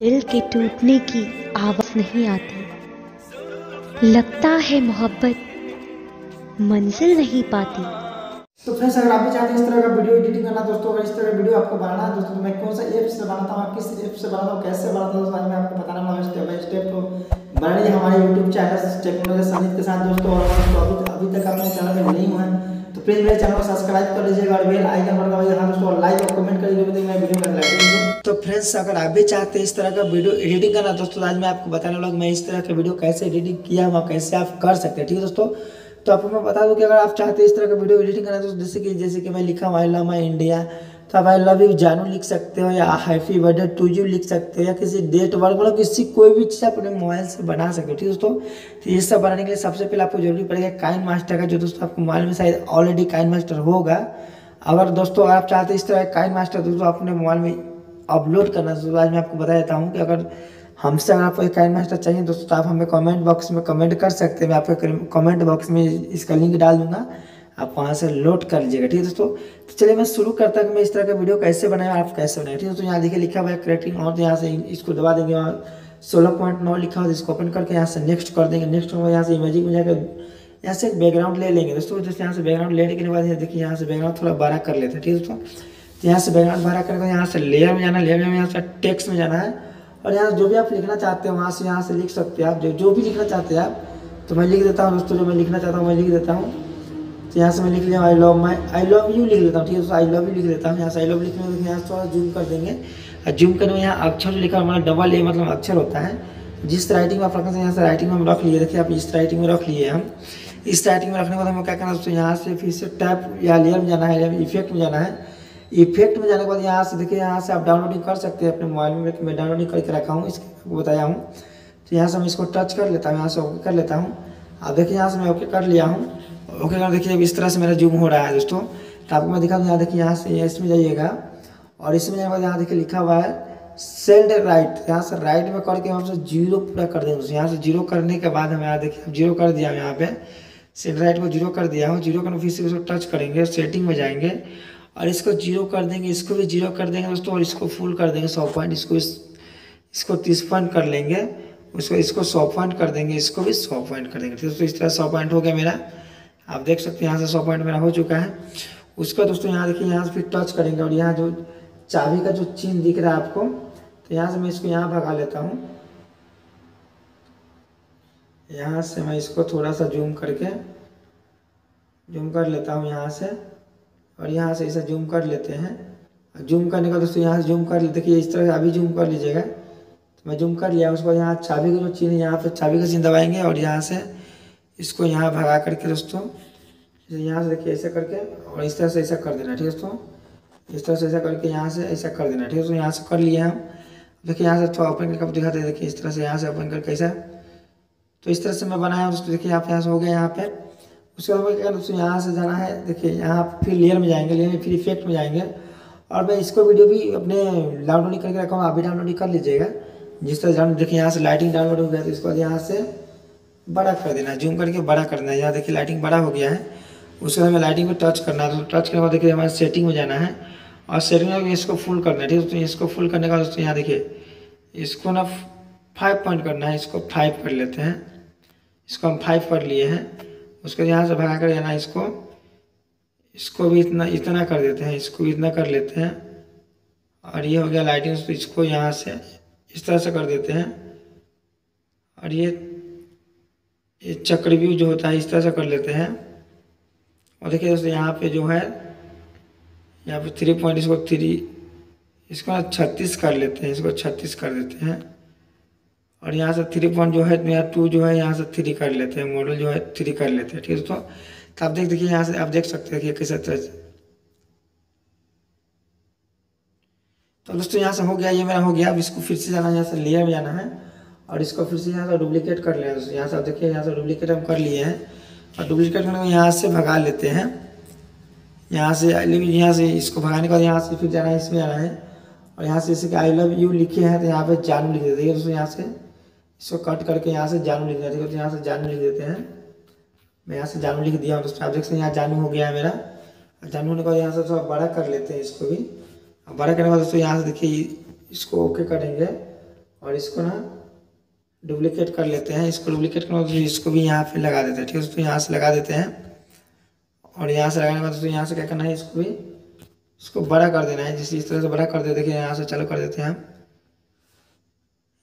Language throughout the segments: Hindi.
दिल के टूटने की आवाज़ नहीं आती। लगता है मोहब्बत मंजिल नहीं पाती। तो फ्रेंड्स अगर आप भी चाहते हैं इस तरह का वीडियो एडिटिंग करना, दोस्तों अगर इस तरह का वीडियो आपको बनाना है, दोस्तों तो मैं कौन सा ऐप से बनाता हूँ, किस ऐप से बनाता हूँ, कैसे बनाता हूँ आज मैं आपको बताने वाला हूँ स्टेप बाय स्टेप तो बना लीजिए हमारे यूट्यूब चैनल टेक्नोलॉजी संगीत के साथ, दोस्तों, और अभी अभी तक अपने चैनल में नहीं हुआ है। तो प्लीज़ मेरे चैनल को सब्सक्राइब कर लीजिएगा और बेल आइकन पर दबाइए हाँ दोस्तों लाइक और कमेंट कर मैं वीडियो लाइक तो फ्रेंड्स अगर आप भी चाहते हैं इस तरह का वीडियो एडिटिंग करना, दोस्तों आज मैं आपको बताने लगा मैं इस तरह का वीडियो कैसे एडिटिंग किया हुआ, कैसे आप कर सकते हैं, ठीक है, दोस्तों? तो आपको मैं बता दूँ कि अगर आप चाहते हैं इस तरह का वीडियो एडिटिंग करना तो जैसे कि जैसे कि मैं लिखा हुआ माई इंडिया तो आप आई लव यू जानू लिख सकते हो, या हैप्पी बर्थडे टू यू लिख सकते हो, या किसी डेट वर्ड मतलब किसी कोई भी चीज़ अपने मोबाइल से बना सकते हो ठीक है दोस्तों? तो ये सब बनाने के लिए सबसे पहले आपको ज़रूरी पड़ेगा काइन मास्टर का, जो दोस्तों आपको मोबाइल में शायद ऑलरेडी काइन मास्टर होगा। अगर दोस्तों आप चाहते इस तरह काइन मास्टर दोस्तों अपने मोबाइल में अपलोड करना तो आज मैं आपको बता देता हूँ कि अगर हमसे अगर आपको काइन मास्टर चाहिए, दोस्तों तो आप हमें कमेंट बॉक्स में कमेंट कर सकते हैं। मैं आपको कमेंट बॉक्स में इसका लिंक डाल दूँगा। आप वहाँ से लोड कर लीजिएगा ठीक है दोस्तों तो चलिए मैं शुरू करता हूँ मैं इस तरह का वीडियो कैसे बनाया आप कैसे बनाए ठीक है दोस्तों यहाँ देखिए लिखा हुआ है क्रिएटिंग और तो यहाँ से इसको दबा देंगे वहाँ सोलह पॉइंट नौ लिखा हुआ इसको ओपन करके यहाँ से नेक्स्ट कर देंगे नेक्स्ट होगा यहाँ से इमेजिंग में जाकर यहाँ से बैकग्राउंड ले लेंगे दोस्तों दोस्तों यहाँ से बैकग्राउंड लेने के बाद देखिए यहाँ से बैकग्राउंड थोड़ा बड़ा कर लेते हैं ठीक है दोस्तों तो यहाँ से बैकग्राउंड बड़ा करके यहाँ से लेयर में जाना लेयर में यहाँ से टेक्स्ट में जाना है और यहाँ जो भी आप लिखना चाहते हैं वहाँ से यहाँ से लिख सकते हैं आप जो जो भी लिखना चाहते हैं आप तो मैं लिख देता हूँ दोस्तों जो मैं लिखना चाहता हूँ मैं लिख देता हूँ तो यहाँ से मैं लिख लिया I love my I love you लिख लेता हूँ, ठीक है? आई लव यू लिख लेता हूँ, यहाँ से आई लव लिखने में यहाँ थोड़ा जूम कर देंगे। और जूम करने में यहाँ अक्षर लिखा हमारा डबल ए मतलब अक्षर होता है। जिस राइटिंग में आप रखना यहाँ से राइटिंग में हम रख लिए। देखिए आप इस राइटिंग में रख लिए हम। इस राइटिंग में रखने के बाद हमें क्या करना है यहाँ से फिर से टैप या लेयर में जाना है या इफ़ेक्ट में जाना है। इफ़ेक्ट में जाने के बाद यहाँ से देखिए, यहाँ से आप डाउनलोडिंग कर सकते हैं अपने मोबाइल में। मैं डाउनलोडिंग करके रखा हूँ, इसको बताया हूँ। तो यहाँ से मैं इसको टच कर लेता हूँ, यहाँ से ओके कर लेता हूँ। अब देखिए यहाँ से मैं ओके कर लिया हूँ। ओके कर देखिए अब इस तरह से मेरा जूम हो रहा है दोस्तों तो आपको मैं दिखा दूँ यहाँ देखिए यहाँ से इसमें जाइएगा और इसमें जाने के बाद यहाँ देखिए लिखा हुआ है सेल्ड राइट यहाँ से राइट में करके हम ज़ीरो पूरा कर देंगे यहाँ से ज़ीरो करने के बाद हम यहाँ देखिए ज़ीरो कर दिया यहाँ पे सेल्ड राइट को ज़ीरो कर दिया हूँ ज़ीरो करने फिर से उसको टच करेंगे सेटिंग में जाएँगे और इसको ज़ीरो कर देंगे इसको भी ज़ीरो कर देंगे दोस्तों और इसको फुल कर देंगे सौ पॉइंट इसको इस, इसको तीस पॉइंट कर लेंगे उसको इसको सौ पॉइंट कर देंगे इसको भी सौ पॉइंट कर देंगे दोस्तों इस तरह सौ पॉइंट हो गया मेरा आप देख सकते हैं, यहाँ से सौ पॉइंट मेरा हो चुका है। उसका दोस्तों, यहाँ देखिए, यहाँ से फिर टच करेंगे और यहाँ जो चाबी का जो चिन्ह दिख रहा है आपको तो यहाँ से मैं इसको यहाँ भगा लेता हूँ। यहाँ से मैं इसको थोड़ा सा जूम करके जूम कर लेता हूँ यहाँ से, और यहाँ से इसे जूम कर लेते हैं। जूम करने का दोस्तों, यहाँ से जूम कर, देखिए, इस तरह से अभी जूम कर लीजिएगा। तो मैं जूम कर लिया, उसके बाद यहाँ चाबी का जो चिन्ह है, यहाँ पर चाबी का चिन्ह दबाएँगे और यहाँ से इसको यहाँ भगा करके दोस्तों यहाँ से देखिए ऐसा करके और इस तरह से ऐसा कर देना, ठीक है दोस्तों? इस तरह से ऐसा करके यहाँ से ऐसा कर देना, ठीक है दोस्तों? यहाँ से कर लिए हम। देखिए यहाँ से थोड़ा ओपन करके दिखाते हैं, देखिए इस तरह से यहाँ से ओपन करके ऐसा। तो इस तरह से मैं बनाया दोस्तों, देखिए आप यहाँ से हो गया यहाँ पे। उसके बाद क्या दोस्तों, यहाँ से जाना है, देखिए यहाँ फिर लेयर में जाएँगे लेयर में फिर इफ़ेक्ट में जाएँगे। और मैं इसको वीडियो भी अपने डाउनलोड करके रखा हूँ, आप भी डाउनलोड कर लीजिएगा। जिस तरह देखिए यहाँ से लाइटिंग डाउनलोड हो गया तो इसके बाद यहाँ से बड़ा कर देना जूम करके बड़ा कर देना यहाँ देखिए लाइटिंग बड़ा हो गया है। उसके बाद हमें लाइटिंग को टच करना है। तो टच करने के बाद देखिए हमारे सेटिंग में जाना है। और सेटिंग में इसको फुल करना है। ठीक है इसको फुल करने का दोस्तों, यहाँ देखिए, इसको ना फाइव पॉइंट करना है। इसको फाइव कर लेते हैं। इसको हम फाइव कर लिए हैं। उसको यहाँ से भगा कर जाना इसको। इसको भी इतना इतना कर देते हैं। इसको भी इतना कर लेते हैं। और ये हो गया लाइटिंग तो इसको यहाँ से इस तरह से कर देते हैं। और ये ये चक्रव्यूह जो होता है, इस तरह से कर लेते हैं। और देखिए दोस्तों, यहाँ पे जो है, यहाँ पे थ्री पॉइंट इसको थ्री इसको ना छत्तीस कर लेते हैं, इसको छत्तीस कर देते हैं। और यहाँ से थ्री पॉइंट जो है मेरा टू जो है, यहाँ से थ्री कर लेते हैं मॉडल जो है थ्री कर लेते हैं, ठीक है दोस्तों? तो आप देख, देखिए यहाँ से, आप देख सकते हैं कि किस तरह से तो दोस्तों, यहाँ से हो गया, ये मेरा हो गया, अब इसको फिर से जाना है, यहाँ से लेयर में जाना है। और इसको फिर से यहाँ से डुप्लीकेट कर दोस्तों यहाँ से आप देखिए यहाँ से डुप्लीकेट हम कर लिए हैं और डुप्लीकेट करने में यहाँ से भगा लेते हैं यहाँ से लेकिन यहाँ से इसको भगाने के बाद यहाँ से फिर जाना है इसमें जाना है और यहाँ से जैसे कि आई लव यू लिखे हैं तो यहाँ पे जानू लिख देते हैं दोस्तों यहाँ से इसको कट करके यहाँ से जानू लिख देते हैं तो यहाँ से जानू लिख देते हैं मैं यहाँ से जानू लिख दिया हूँ दोस्तों आप देख सकते हैं यहाँ जानू हो गया है मेरा जानू होने के बाद यहाँ से थोड़ा बड़ा कर लेते हैं इसको भी बड़ा करने के बाद दोस्तों यहाँ से देखिए इसको ओके करेंगे और इसको ना डुप्लीकेट कर लेते हैं, इसको डुप्लीकेट करना तो इसको भी यहाँ पे लगा देते हैं, ठीक है? दोस्तों यहाँ से लगा देते हैं और यहाँ से लगाने के बाद दोस्तों यहाँ से क्या करना है, इसको भी, इसको बड़ा कर देना है जिस इस तरह से बड़ा कर दे देखिए यहाँ से चालू कर देते हैं हम।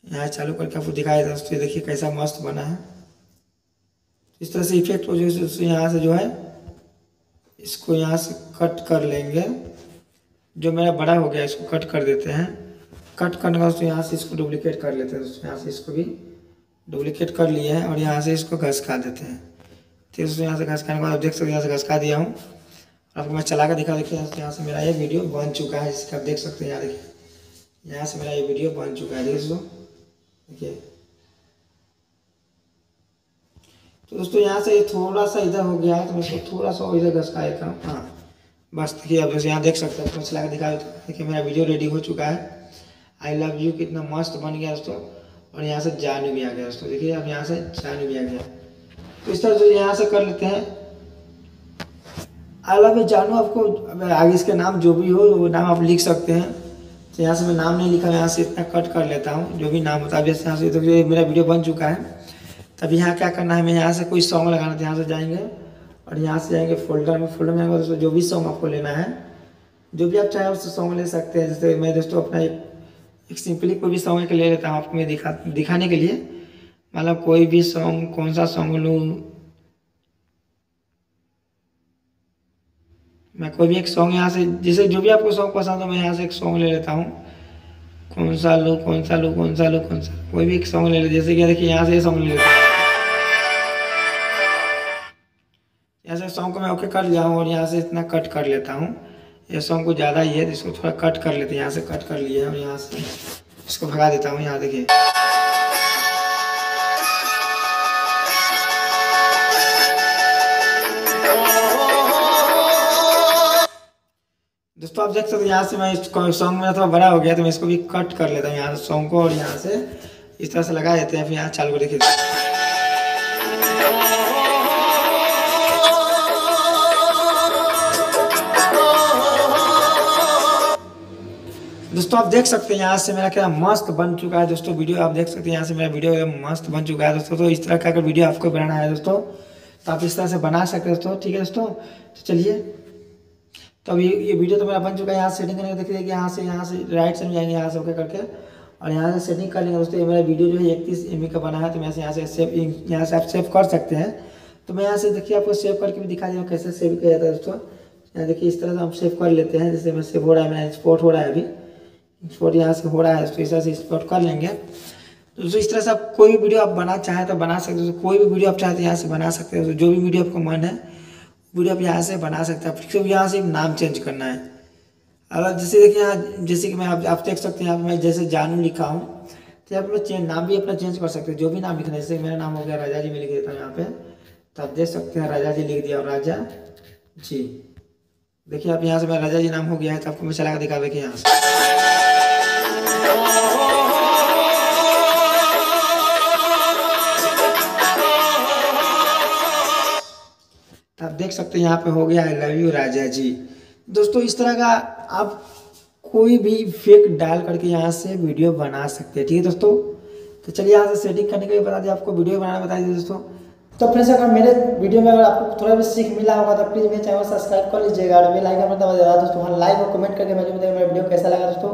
यहाँ चालू करके आपको दिखाया था दोस्तों देखिए कैसा मस्त बना है। इस तरह से इफ़ेक्ट हो जाए यहाँ से जो है, इसको यहाँ से कट कर लेंगे। जो मेरा बड़ा हो गया, इसको कट कर देते हैं। कट करने के बाद यहाँ से इसको डुप्लीकेट कर लेते हैं दोस्तों यहाँ से इसको भी। डुप्लीकेट कर लिए हैं और यहाँ से इसको घसका देते हैं। ठीक है दोस्तों यहाँ से घसकाने के बाद देख सकते यहाँ से घसका दिया हूँ। आपको मैं चला कर दिखा देखिए यहाँ से मेरा ये वीडियो बन चुका है, जिसका आप देख सकते हैं, यहाँ देखिए। यहाँ से मेरा ये वीडियो बन चुका है देखिए दोस्तों देखिए। तो दोस्तों, यहाँ से थोड़ा सा इधर हो गया है तो मैं इसको थोड़ा सा इधर घसका देता हूँ। हाँ। बस, देखिए, आप यहाँ देख सकते हैं तो चला कर दिखा देखिए, मेरा वीडियो रेडी हो चुका है। आई लव यू कितना मस्त बन गया दोस्तों। और यहाँ से जानू भी आ गया दोस्तों देखिए अब यहाँ से जानू भी आ गया। तो इस तरह से यहाँ से कर लेते हैं। आई लव जानू आपको आगे इसके नाम जो भी हो, वो नाम आप लिख सकते हैं। तो यहाँ से मैं नाम नहीं लिखा, यहाँ से इतना कट कर लेता हूँ, जो भी नाम होता है। जैसे यहाँ से तो मेरा वीडियो बन चुका है। तब यहाँ क्या करना है मैं यहाँ से कोई सॉन्ग लगाना था यहाँ से जाएँगे। और यहाँ से जाएँगे फोल्डर में। फोल्डर में आएँगे दोस्तों, जो भी सॉन्ग आपको लेना है, जो भी आप चाहें उससे सॉन्ग ले सकते हैं। जैसे मैं दोस्तों अपना एक एक सिंपली कोई भी सॉन्ग एक ले लेता हूँ आपको मैं दिखा, दिखाने के लिए। मतलब कोई भी सॉन्ग कौन सा सॉन्ग लूँ? मैं कोई भी एक सॉन्ग यहाँ से, जैसे जो भी आपको सॉन्ग पसंद हो, मैं यहाँ से एक सॉन्ग ले लेता हूँ। कौन सा लूँ, कौन सा लूँ, कौन सा लूँ, कौन सा, कोई भी एक सॉन्ग ले ले। जैसे कि देखिए, यहाँ से ये सॉन्ग ले लेता हूँ। यहाँ से सॉन्ग को मैं ओके कर लिया हूँ और यहाँ से इतना कट कर लेता हूँ। ये सॉन्ग को ज़्यादा ही है तो इसको थोड़ा कट कर लेते हैं, यहाँ से कट कर लिए और यहाँ से इसको भगा देता हूँ, यहाँ देखिए। दोस्तों, आप देख सकते हैं, यहाँ से मैं सॉन्ग मेरा थोड़ा बड़ा हो गया तो मैं इसको भी कट कर लेता हूँ, यहाँ से सॉन्ग को और यहाँ से इस तरह से लगा देते हैं, फिर यहाँ चालू कर देखिए। दोस्तों, आप देख सकते हैं, यहाँ से मेरा क्या मस्त बन चुका है दोस्तों, वीडियो आप देख सकते हैं, यहाँ से मेरा वीडियो मस्त बन चुका है दोस्तों। तो इस तरह का अगर वीडियो आपको बनाना है दोस्तों तो आप इस तरह से बना सकते दोस्तों, ठीक है दोस्तों? तो चलिए। तो अभी ये वीडियो तो मेरा बन चुका है, यहाँ सेटिंग करने देखिए कि यहाँ से यहाँ से राइट से जाएँगे, यहाँ से ओके करके, और यहाँ से सेटिंग कर लेंगे दोस्तों। ये मेरा वीडियो जो है, इकतीस एम का बना है तो मैं यहाँ से सेव यहाँ से आप सेव कर सकते हैं। तो मैं यहाँ से देखिए, आपको सेव करके भी दिखा दूँ कैसे सेव किया जाता है दोस्तों। यहाँ देखिए, इस तरह से हम सेव कर लेते हैं, जैसे मैं सेव हो रहा है, मेरा एक्सपोर्ट हो रहा है अभी। एक्सपोर्ट यहाँ से हो रहा है तो इस तरह से एक्सपोर्ट कर लेंगे। तो दोस्तों इस तरह से आप कोई भी वीडियो आप बना चाहें तो बना सकते हो कोई भी वीडियो आप चाहते तो यहाँ से बना सकते हो जो भी वीडियो आपका मन है वीडियो आप यहाँ से बना सकते हैं। सिर्फ़ यहाँ से नाम चेंज करना है। अगर जैसे देखिए यहाँ जैसे कि मैं आप, आप देख सकते हैं यहाँ मैं जैसे जानू लिखा हूँ तो यहाँ पे मैं चेंज नाम भी अपना चेंज कर सकते हैं जो भी नाम लिखना है। जैसे मेरा नाम हो गया राजा जी मैं लिख देता हूँ यहाँ पे। तो आप देख सकते हैं राजा जी लिख दिया और राजा जी। देखिए आप यहाँ से मेरा राजा जी नाम हो गया है तो आपको मैं चला कर दिखा देखिए यहाँ से। आप देख सकते हैं, यहाँ पे हो गया आई लव यू राजा जी। दोस्तों, इस तरह का आप कोई भी फेक डाल करके यहाँ से वीडियो बना सकते हैं। ठीक है, दोस्तों? तो चलिए, यहाँ से सेटिंग करने के लिए बता दिया, आपको वीडियो बनाना बता दिए दोस्तों। तो फ्रेंड्स अगर मेरे वीडियो में अगर आपको थोड़ा भी सीख मिला होगा तो प्लीज़ मेरे चैनल सब्सक्राइब कर लीजिएगा। और बेल आइकन दबा देगा दोस्तों, वहाँ लाइक और कमेंट करके मुझे बताइए मेरा वीडियो कैसा लगा दोस्तों,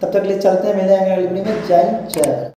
तब तक के लिए चलते हैं मेरे अगले वीडियो में। जय जय